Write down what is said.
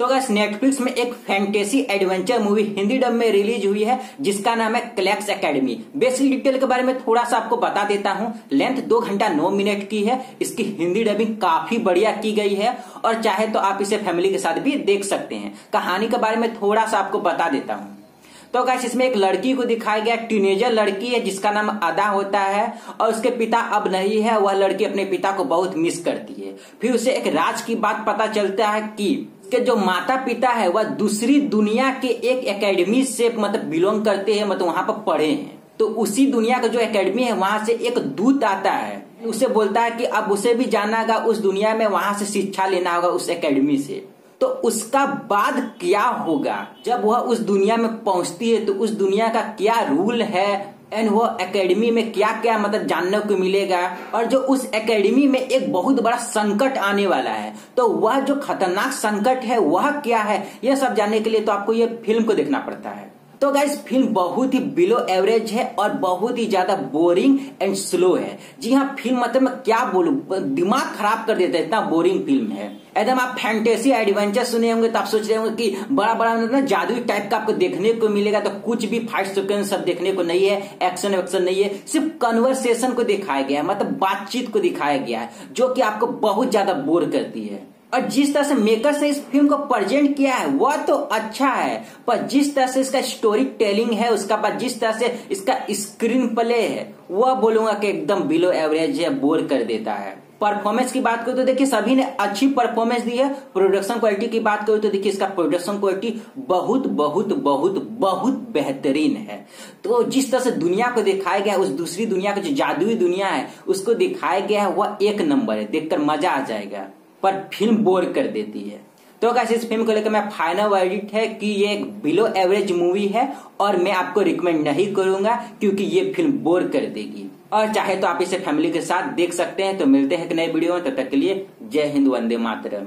तो अगर नेटफ्लिक्स में एक fantasy adventure movie Hindi dub में रिलीज़ हुई है, जिसका नाम है क्लैक्स एकेडमी बेसिक डिटेल के बारे में थोड़ा सा आपको बता देता हूँ। लेंथ दो घंटा नौ मिनट की है। इसकी हिंदी डबिंग काफ़ी बढ़िया की गई है। और चाहे तो आप इसे फैमिली के साथ भी देख सकते हैं। कहानी के बारे में थोड़ा सा आपको बता देता हूँ। तो गैस, इसमें एक लड़की को दिखाया गया टीनेजर लड़की है, जिसका नाम अदा होता है। और उसके पिता अब नहीं है। वह लड़की अपने पिता को बहुत मिस करती है। फिर उसे एक राज की बात पता चलता है कि के जो माता पिता है, वह दूसरी दुनिया के एक एकेडमी से मतलब बिलोंग करते हैं मतलब वहाँ पर पढ़े हैं। तो उसी दुनिया का जो एकेडमी है, वहाँ से एक दूत आता है। उसे बोलता है कि अब उसे भी जाना होगा, उस दुनिया में वहाँ से शिक्षा लेना होगा उस एकेडमी से। तो उसका बाद क्या होगा? जब वह उस दुनिया में पहुँचती है तो उस दुनिया का क्या रूल है? एंड वो एकेडमी में क्या क्या मतलब जानने को मिलेगा? और जो उस एकेडमी में एक बहुत बड़ा संकट आने वाला है तो वह जो खतरनाक संकट है, वह क्या है? यह सब जानने के लिए तो आपको ये फ़िल्म को देखना पड़ता है। तो गाइस फ़िल्म बहुत ही बिलो एवरेज है और बहुत ही ज़्यादा बोरिंग एंड स्लो है। जी हाँ फ़िल्म मतलब मैं क्या बोलू? दिमाग खराब कर देता है, इतना बोरिंग फ़िल्म है। एकदम आप फैंटेसी एडवेंचर सुने होंगे तो आप सोच रहे होंगे कि बड़ा बड़ा ना जादुई टाइप का आपको देखने को मिलेगा तो कुछ भी फाइट सिक्वेंस सब देखने को नहीं है एक्शन वैक्शन नहीं है, सिर्फ़ कन्वर्सेशन को दिखाया गया है मतलब बातचीत को दिखाया गया है, जो कि आपको बहुत ज़्यादा बोर करती है। और जिस तरह से मेकर्स ने इस फ़िल्म को प्रेजेंट किया है, वह तो अच्छा है। पर जिस तरह से इसका स्टोरी टेलिंग है, उसका बाद जिस तरह से इसका स्क्रीन प्ले है, वह बोलूँगा कि एकदम बिलो एवरेज है बोर कर देता है। परफॉर्मेंस की बात करूँ तो देखिए, सभी ने अच्छी परफॉर्मेंस दी है। प्रोडक्शन क्वालिटी की बात करूँ तो देखिए, इसका प्रोडक्शन क्वालिटी बहुत बहुत बहुत बहुत बेहतरीन है। तो जिस तरह से दुनिया को दिखाया गया है, उस दूसरी दुनिया का जो जादुई दुनिया है, उसको दिखाया गया है, वह एक नंबर है। देखकर मज़ा आ जाएगा। पर फ़िल्म बोर कर देती है। तो कैसे इस फ़िल्म को लेकर मैं फाइनल वर्डिट है कि ये एक बिलो एवरेज मूवी है और मैं आपको रिकमेंड नहीं करूँगा क्योंकि ये फ़िल्म बोर कर देगी। और चाहे तो आप इसे फैमिली के साथ देख सकते हैं। तो मिलते हैं एक नए वीडियो में। तब तो तक के लिए जय हिंद, वंदे मातरम।